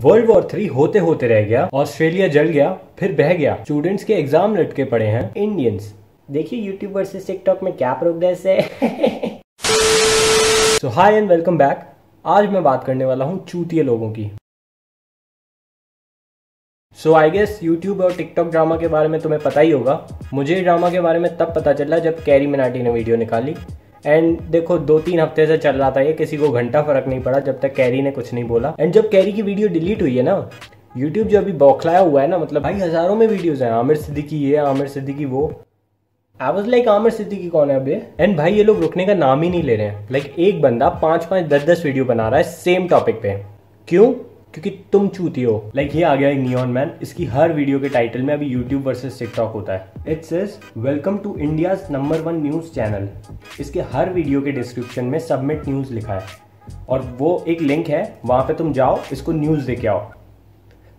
World war three होते होते रह गया ऑस्ट्रेलिया जल गया, फिर बह गया। स्टूडेंट्स के एग्ज़ाम लटके पड़े हैं इंडियंस देखिए यूट्यूब वर्सेस टिकटॉक में क्या प्रोग्रेस है। So hi and welcome back आज मैं बात करने वाला हूँ चूतिए लोगों की। सो आई गेस यूट्यूब और टिकटॉक ड्रामा के बारे में तुम्हें पता ही होगा। मुझे ड्रामा के बारे में तब पता चला जब कैरी मिनाटी ने वीडियो निकाली। एंड देखो दो तीन हफ़्ते से चल रहा था ये किसी को घंटा फ़र्क नहीं पड़ा जब तक कैरी ने कुछ नहीं बोला। एंड जब कैरी की वीडियो डिलीट हुई है ना यूट्यूब जो अभी बौखलाया हुआ है ना मतलब भाई हज़ारों में वीडियोज़ हैं आमिर सिद्दीकी ये आमिर सिद्दीकी वो। I was like Aamir Siddiqui कौन है अभी? एंड भाई ये लोग रुकने का नाम ही नहीं ले रहे हैं। लाइक like, एक बंदा पाँच पाँच दस दस वीडियो बना रहा है सेम टॉपिक पे। क्यों? क्योंकि तुम चूती हो। लाइक like, ये आ गया एक नियॉन मैन इसकी हर वीडियो के टाइटल में अभी यूट्यूब वर्सेस टिकटॉक होता है। It says welcome to India number one news channel इसके हर वीडियो के डिस्क्रिप्शन में सबमिट न्यूज़ लिखा है। और वो एक लिंक है। वहाँ पे तुम जाओ, इसको न्यूज़ देके आओ।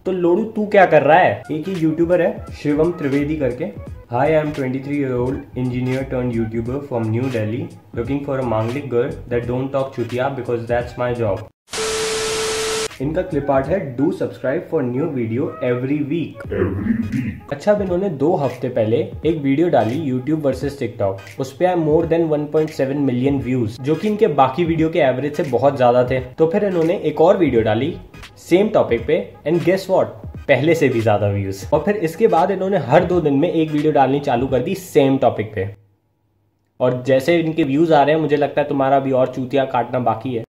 तो लोडू, तू क्या कर रहा है? एक ही यूट्यूबर है, शिवम त्रिवेदी करके। Hi I am 23 year old engineer turned YouTuber from New Delhi looking for a Manglik girl that don't talk Chutia because that's my job इनका क्लिप आर्ट है do subscribe for new video every week अच्छा अब इन्होंने दो हफ़्ते पहले एक video डाली यूट्यूब वर्सेस टिकटॉक उस पर आए मोर देन 1.7 मिलियन व्यूज़ जो कि इनके बाकी वीडियो के एवरेज से बहुत ज़्यादा थे। तो फिर इन्होंने एक और वीडियो डाली सेम टॉपिक पे एंड गेस वॉट पहले से भी ज़्यादा व्यूज़ और फिर इसके बाद इन्होंने हर दो दिन में एक वीडियो डालनी चालू कर दी सेम टॉपिक पे। और जैसे इनके व्यूज़ आ रहे हैं मुझे लगता है तुम्हारा भी और चूतिया काटना बाकी है।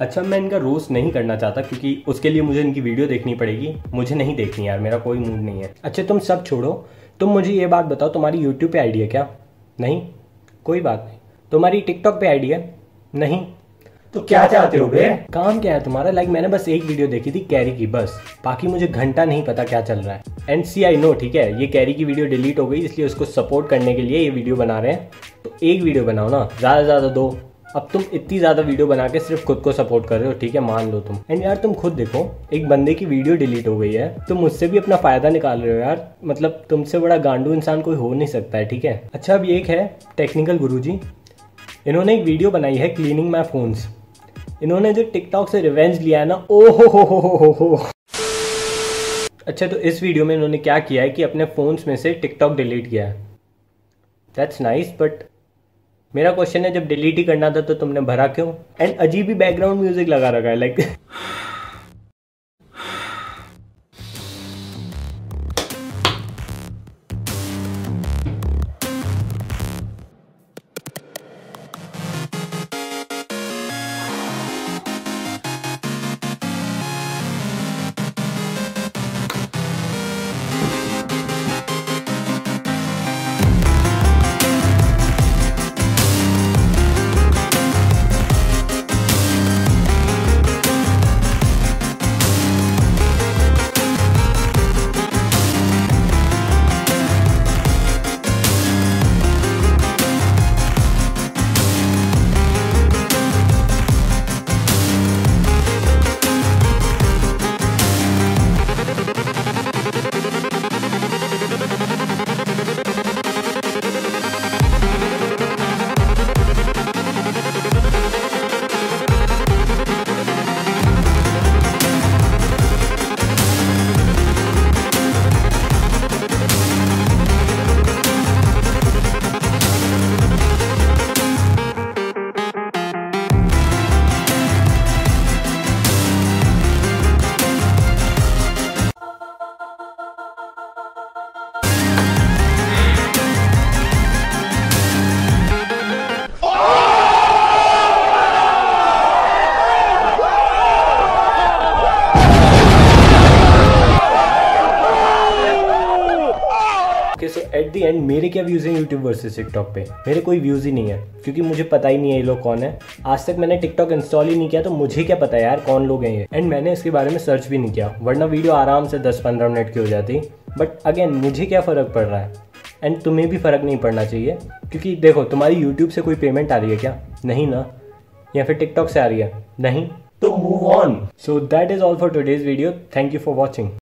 अच्छा मैं इनका रोस्ट नहीं करना चाहता क्योंकि उसके लिए मुझे इनकी वीडियो देखनी पड़ेगी। मुझे नहीं देखनी यार मेरा कोई मूड नहीं है। अच्छा तुम सब छोड़ो। तुम मुझे ये बात बताओ तुम्हारी यूट्यूब पे आईडी है क्या? नहीं? कोई बात नहीं। तुम्हारी टिकटॉक पे आईडी है नहीं? तो क्या चाहते हो बे? काम क्या है तुम्हारा? लाइक मैंने बस एक वीडियो देखी थी कैरी की बस। बाकी मुझे घंटा नहीं पता क्या चल रहा है। एंड सी आई नो ठीक है? ये कैरी की वीडियो डिलीट हो गई इसलिए उसको सपोर्ट करने के लिए ये वीडियो बना रहे हैं। तो एक वीडियो बनाओ ना ज़्यादा से ज़्यादा दो। अब तुम इतनी ज़्यादा वीडियो बना के सिर्फ़ खुद को सपोर्ट कर रहे हो, ठीक है? मान लो तुम। एंड यार, तुम खुद देखो, एक बंदे की वीडियो डिलीट हो गई है, तुम मुझसे भी अपना फ़ायदा निकाल रहे हो यार। मतलब तुमसे बड़ा गांडू इंसान कोई हो नहीं सकता है, ठीक है? अच्छा अब एक है टेक्निकल गुरु इन्होंने एक वीडियो बनाई है क्लीनिंग माई फोन्स इन्होंने जो टिकटॉक से रिवेंज लिया है ना ओ हो हो हो हो हो अच्छा तो इस वीडियो में इन्होंने क्या किया है कि अपने फोन्स में से टिकटॉक डिलीट किया है। दैट्स नाइस बट मेरा क्वेश्चन है, जब डिलीट ही करना था तो तुमने भरा क्यों? एंड अजीब ही बैकग्राउंड म्यूज़िक लगा रखा है लाइक एट द एंड मेरे क्या व्यूज़ हैं यूट्यूब वर्सेस टिकटॉक पे? मेरे कोई व्यूज़ ही नहीं है, क्योंकि मुझे पता ही नहीं है ये लोग कौन है। आज तक मैंने टिकटॉक इंस्टॉल ही नहीं किया तो मुझे क्या पता यार कौन लोग हैं ये। एंड मैंने इसके बारे में सर्च भी नहीं किया, वरना वीडियो आराम से दस पंद्रह मिनट की हो जाती। बट अगेन मुझे क्या फ़र्क पड़ रहा है? एंड तुम्हें भी फ़र्क नहीं पड़ना चाहिए, क्योंकि देखो, तुम्हारी यूट्यूब से कोई पेमेंट आ रही है क्या? नहीं ना? या फिर टिकटॉक से आ रही है? नहीं? तो move on so that is all for today's video thank you for watching